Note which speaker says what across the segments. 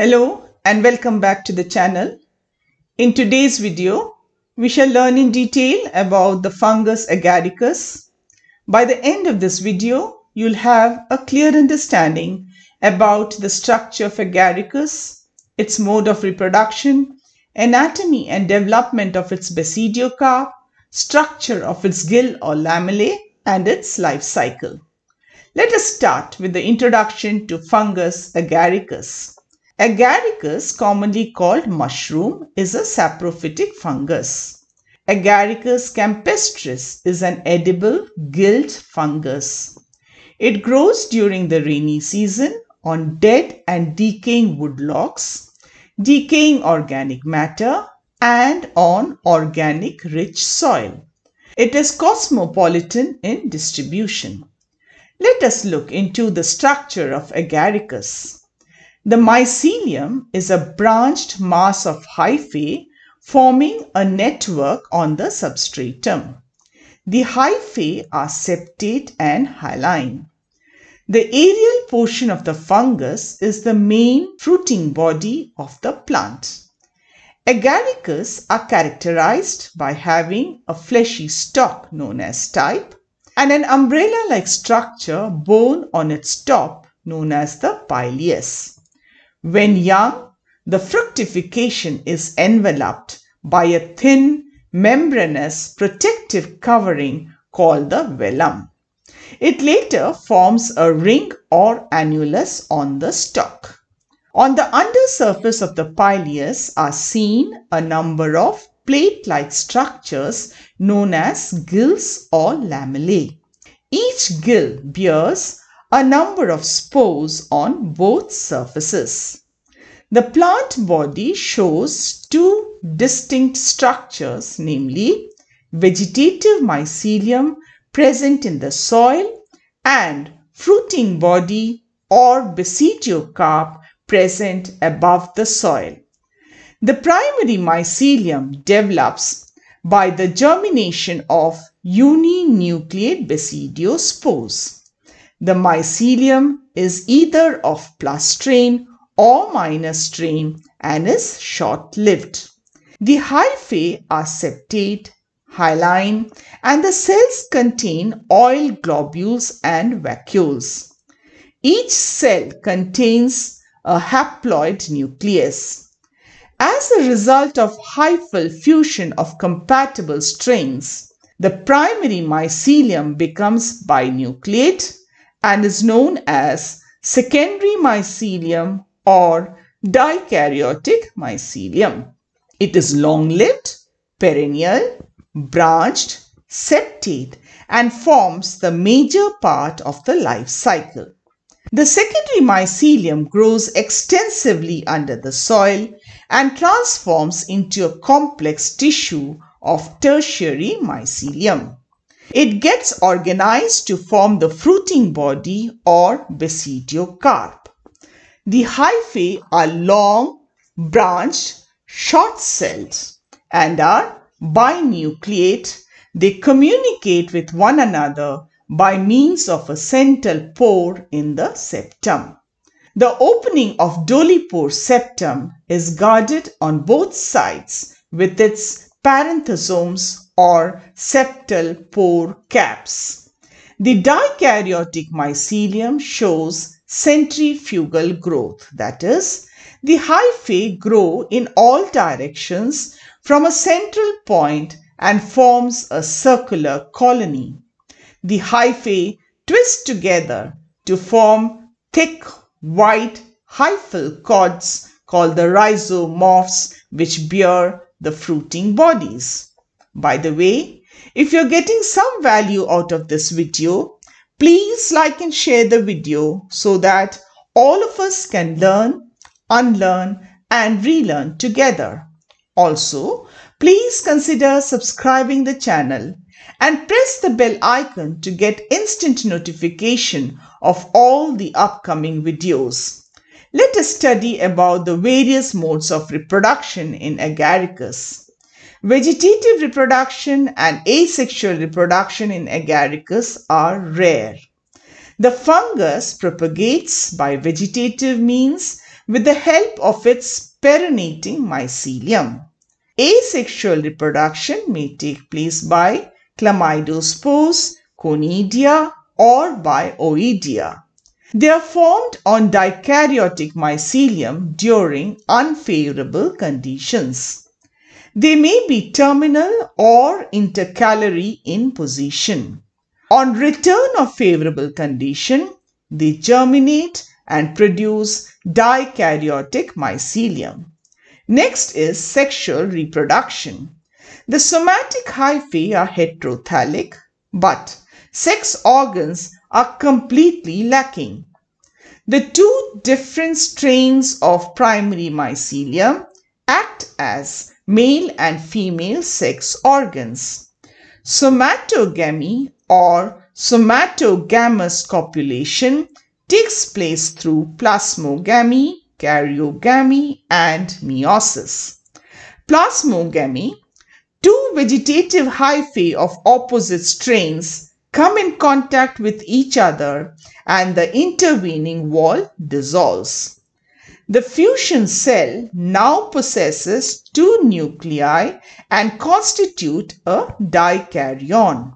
Speaker 1: Hello and welcome back to the channel. In today's video, we shall learn in detail about the fungus agaricus. By the end of this video, you'll have a clear understanding about the structure of agaricus, its mode of reproduction, anatomy and development of its basidiocarp, structure of its gill or lamellae, and its life cycle. Let us start with the introduction to fungus agaricus. Agaricus, commonly called mushroom, is a saprophytic fungus. Agaricus campestris is an edible gilled fungus. It grows during the rainy season on dead and decaying woodlogs, decaying organic matter, and on organic rich soil. It is cosmopolitan in distribution. Let us look into the structure of agaricus. The mycelium is a branched mass of hyphae forming a network on the substratum. The hyphae are septate and hyaline. The aerial portion of the fungus is the main fruiting body of the plant. Agaricus are characterized by having a fleshy stalk known as stipe and an umbrella-like structure borne on its top known as the pileus. When young, the fructification is enveloped by a thin membranous protective covering called the velum. It later forms a ring or annulus on the stalk. On the undersurface of the pileus are seen a number of plate-like structures known as gills or lamellae. Each gill bears a number of spores on both surfaces. The plant body shows two distinct structures, namely vegetative mycelium present in the soil and fruiting body or basidiocarp present above the soil. The primary mycelium develops by the germination of uninucleate basidiospores. The mycelium is either of plus strain or minus strain and is short-lived. The hyphae are septate, hyaline and the cells contain oil globules and vacuoles. Each cell contains a haploid nucleus. As a result of hyphal fusion of compatible strains, the primary mycelium becomes binucleate and is known as secondary mycelium or dikaryotic mycelium. It is long-lived, perennial, branched, septate and forms the major part of the life cycle. The secondary mycelium grows extensively under the soil and transforms into a complex tissue of tertiary mycelium. It gets organized to form the fruiting body or basidiocarp. The hyphae are long, branched, short-celled and are binucleate. They communicate with one another by means of a central pore in the septum. The opening of dolichopore septum is guarded on both sides with its parenthesomes or septal pore caps. The dikaryotic mycelium shows centrifugal growth, that is, the hyphae grow in all directions from a central point and forms a circular colony. The hyphae twist together to form thick white hyphal cords called the rhizomorphs which bear the fruiting bodies. By the way, if you're getting some value out of this video, please like and share the video so that all of us can learn, unlearn and relearn together. Also, please consider subscribing the channel and press the bell icon to get instant notification of all the upcoming videos. Let us study about the various modes of reproduction in Agaricus. Vegetative reproduction and asexual reproduction in agaricus are rare. The fungus propagates by vegetative means with the help of its perennating mycelium. Asexual reproduction may take place by chlamydospores, conidia, or by oidia. They are formed on dikaryotic mycelium during unfavorable conditions. They may be terminal or intercalary in position. On return of favorable condition, they germinate and produce dikaryotic mycelium. Next is sexual reproduction. The somatic hyphae are heterothallic, but sex organs are completely lacking. The two different strains of primary mycelium act as male and female sex organs. Somatogamy or somatogamous copulation takes place through plasmogamy, karyogamy, and meiosis. Plasmogamy, two vegetative hyphae of opposite strains come in contact with each other and the intervening wall dissolves. The fusion cell now possesses two nuclei and constitute a dikaryon.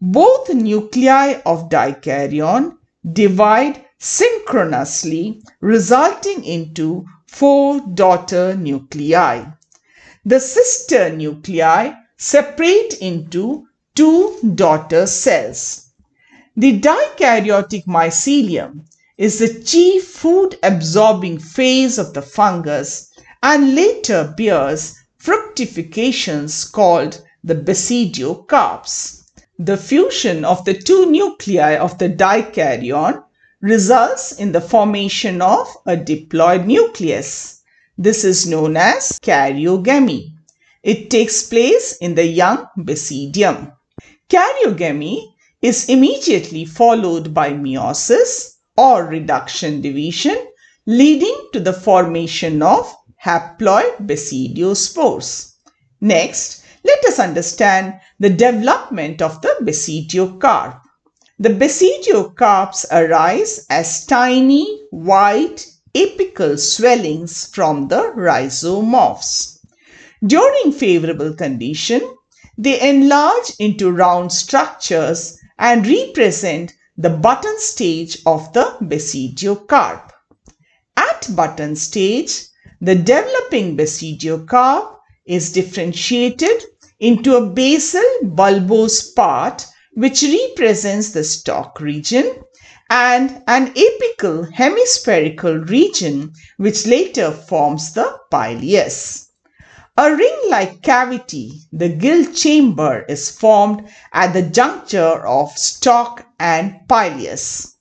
Speaker 1: Both nuclei of dikaryon divide synchronously resulting into four daughter nuclei. The sister nuclei separate into two daughter cells. The dikaryotic mycelium is the chief food absorbing phase of the fungus and later bears fructifications called the basidiocarps. The fusion of the two nuclei of the dikaryon results in the formation of a diploid nucleus. This is known as karyogamy. It takes place in the young basidium. Karyogamy is immediately followed by meiosis or reduction division leading to the formation of haploid basidiospores. Next, let us understand the development of the basidiocarp. The basidiocarps arise as tiny white apical swellings from the rhizomorphs. During favorable condition, they enlarge into round structures and represent the button stage of the basidiocarp. At button stage, the developing basidiocarp is differentiated into a basal bulbous part which represents the stalk region and an apical hemispherical region which later forms the pileus. A ring-like cavity, the gill chamber, is formed at the juncture of stalk and pileus.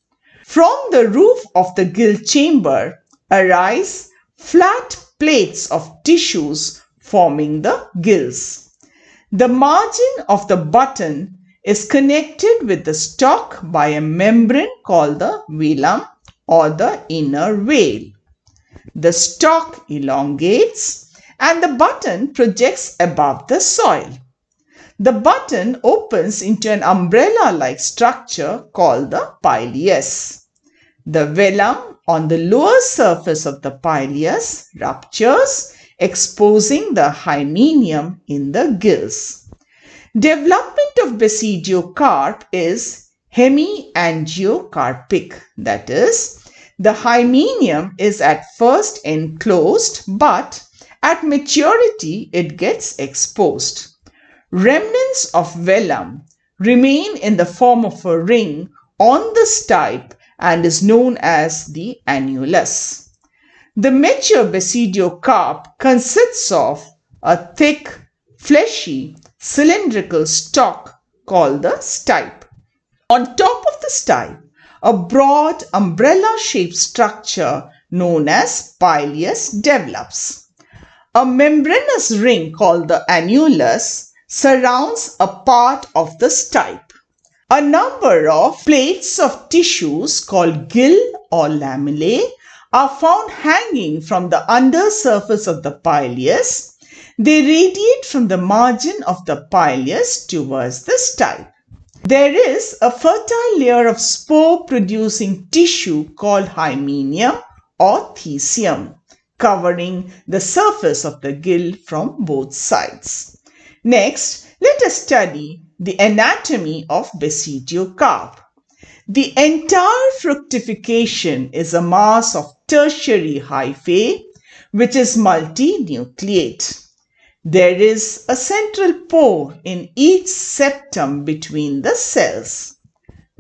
Speaker 1: From the roof of the gill chamber arise flat plates of tissues forming the gills. The margin of the button is connected with the stalk by a membrane called the velum or the inner veil. The stalk elongates and the button projects above the soil. The button opens into an umbrella-like structure called the pileus. The velum on the lower surface of the pileus ruptures, exposing the hymenium in the gills. Development of basidiocarp is hemiangiocarpic, that is, the hymenium is at first enclosed but at maturity, it gets exposed. Remnants of velum remain in the form of a ring on the stipe and is known as the annulus. The mature basidiocarp consists of a thick, fleshy, cylindrical stalk called the stipe. On top of the stipe, a broad umbrella-shaped structure known as pileus develops. A membranous ring called the annulus surrounds a part of the stipe. A number of plates of tissues called gill or lamellae are found hanging from the under surface of the pileus. They radiate from the margin of the pileus towards the stipe. There is a fertile layer of spore producing tissue called hymenium or thecium, covering the surface of the gill from both sides. Next, let us study the anatomy of basidiocarp. The entire fructification is a mass of tertiary hyphae which is multinucleate. There is a central pore in each septum between the cells.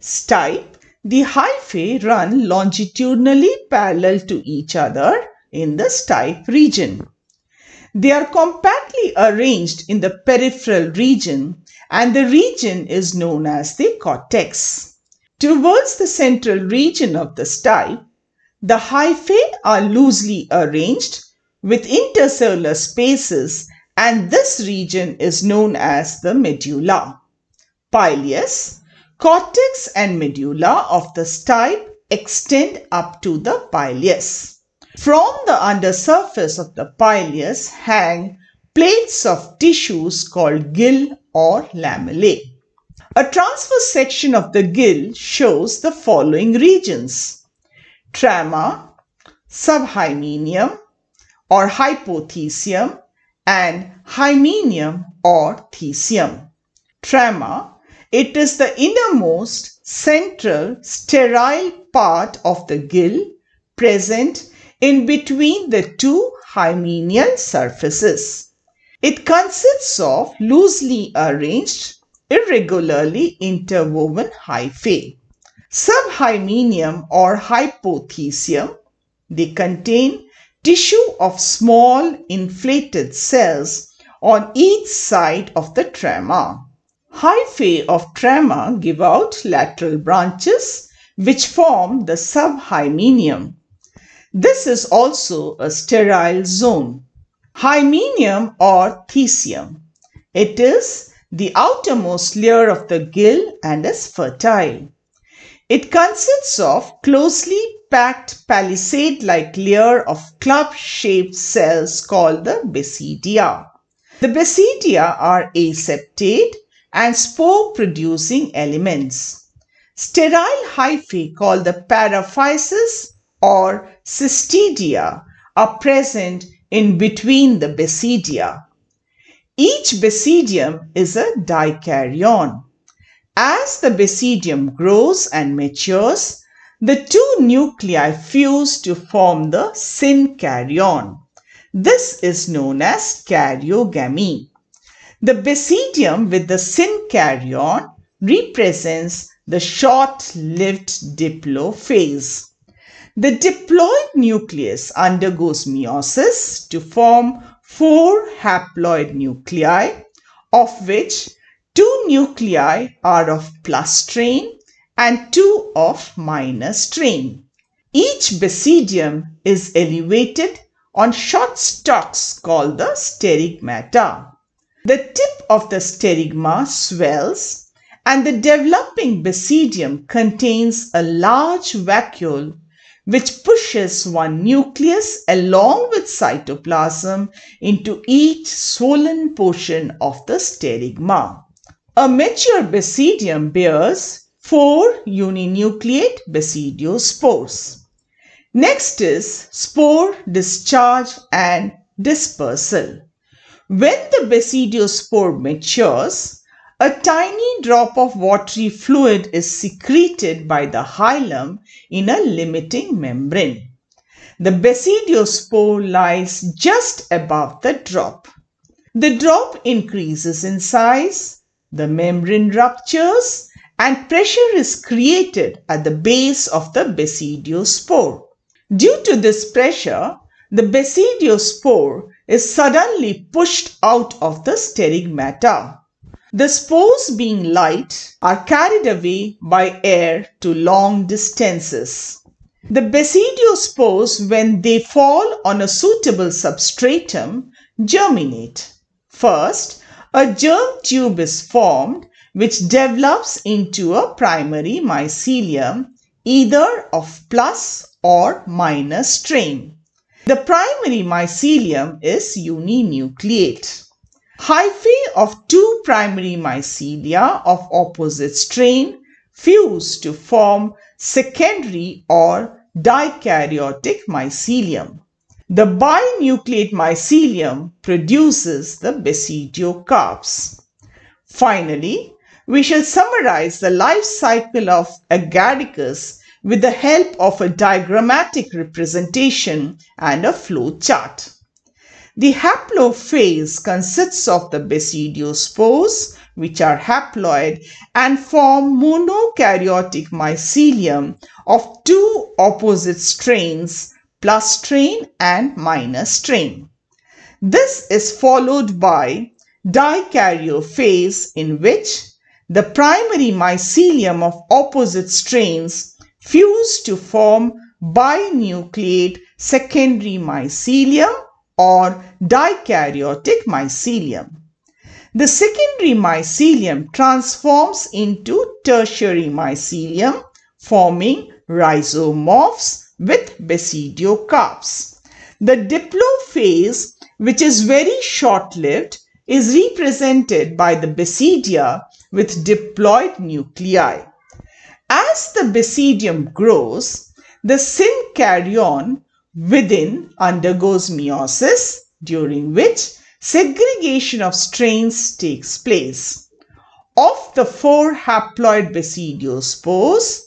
Speaker 1: Stipe, the hyphae run longitudinally parallel to each other in the stipe region. They are compactly arranged in the peripheral region and the region is known as the cortex. Towards the central region of the stipe, the hyphae are loosely arranged with intercellular spaces and this region is known as the medulla. Pileus, cortex and medulla of the stipe extend up to the pileus. From the undersurface of the pileus hang plates of tissues called gill or lamellae. A transverse section of the gill shows the following regions. Trama, subhymenium or hypothecium and hymenium or thecium. Trama, it is the innermost central sterile part of the gill present in between the two hymenial surfaces. It consists of loosely arranged, irregularly interwoven hyphae. Subhymenium or hypothecium, they contain tissue of small inflated cells on each side of the trama. Hyphae of trama give out lateral branches which form the subhymenium. This is also a sterile zone. Hymenium or thecium. It is the outermost layer of the gill and is fertile. It consists of closely packed palisade-like layer of club-shaped cells called the basidia. The basidia are aseptate and spore-producing elements. Sterile hyphae called the paraphyses or cystidia are present in between the basidia. Each basidium is a dikaryon. As the basidium grows and matures, the two nuclei fuse to form the synkaryon. This is known as karyogamy. The basidium with the synkaryon represents the short-lived diplophase. The diploid nucleus undergoes meiosis to form four haploid nuclei, of which two nuclei are of plus strain and two of minus strain. Each basidium is elevated on short stalks called the sterigmata. The tip of the sterigma swells and the developing basidium contains a large vacuole which pushes one nucleus along with cytoplasm into each swollen portion of the sterigma. A mature basidium bears four uninucleate basidiospores. Next is spore discharge and dispersal. When the basidiospore matures, a tiny drop of watery fluid is secreted by the hilum in a limiting membrane. The basidiospore lies just above the drop. The drop increases in size, the membrane ruptures, and pressure is created at the base of the basidiospore. Due to this pressure, the basidiospore is suddenly pushed out of the sterigmata. The spores being light are carried away by air to long distances. The basidiospores when they fall on a suitable substratum germinate. First, a germ tube is formed which develops into a primary mycelium either of plus or minus strain. The primary mycelium is uninucleate. Hyphae of two primary mycelia of opposite strain fuse to form secondary or dikaryotic mycelium. The binucleate mycelium produces the basidiocarps. Finally, we shall summarize the life cycle of Agaricus with the help of a diagrammatic representation and a flow chart. The haplophase consists of the basidiospores, which are haploid and form monokaryotic mycelium of two opposite strains plus strain and minus strain. This is followed by dikaryophase in which the primary mycelium of opposite strains fuse to form binucleate secondary mycelium or dikaryotic mycelium. The secondary mycelium transforms into tertiary mycelium forming rhizomorphs with basidiocarps. The diplophase, which is very short-lived, is represented by the basidia with diploid nuclei. As the basidium grows, the synkaryon within undergoes meiosis, during which segregation of strains takes place. Of the four haploid basidiospores,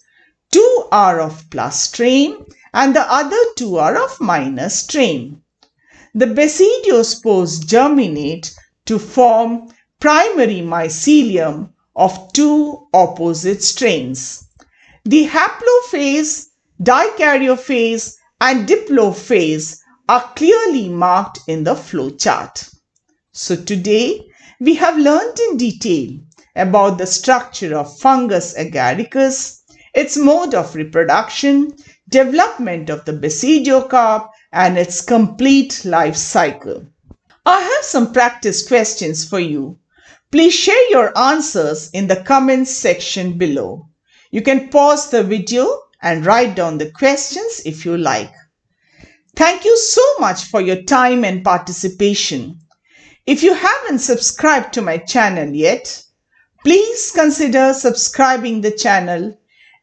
Speaker 1: two are of plus strain and the other two are of minus strain. The basidiospores germinate to form primary mycelium of two opposite strains. The haplophase, dikaryophase and diplophase are clearly marked in the flowchart. So today we have learned in detail about the structure of fungus agaricus, its mode of reproduction, development of the basidiocarp, and its complete life cycle. I have some practice questions for you. Please share your answers in the comments section below. You can pause the video and write down the questions if you like. Thank you so much for your time and participation. If you haven't subscribed to my channel yet, please consider subscribing the channel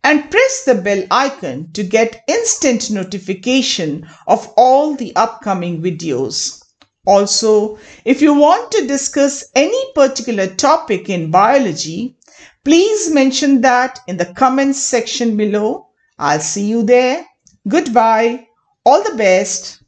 Speaker 1: and press the bell icon to get instant notification of all the upcoming videos. Also, if you want to discuss any particular topic in biology, please mention that in the comments section below. I'll see you there. Goodbye. All the best.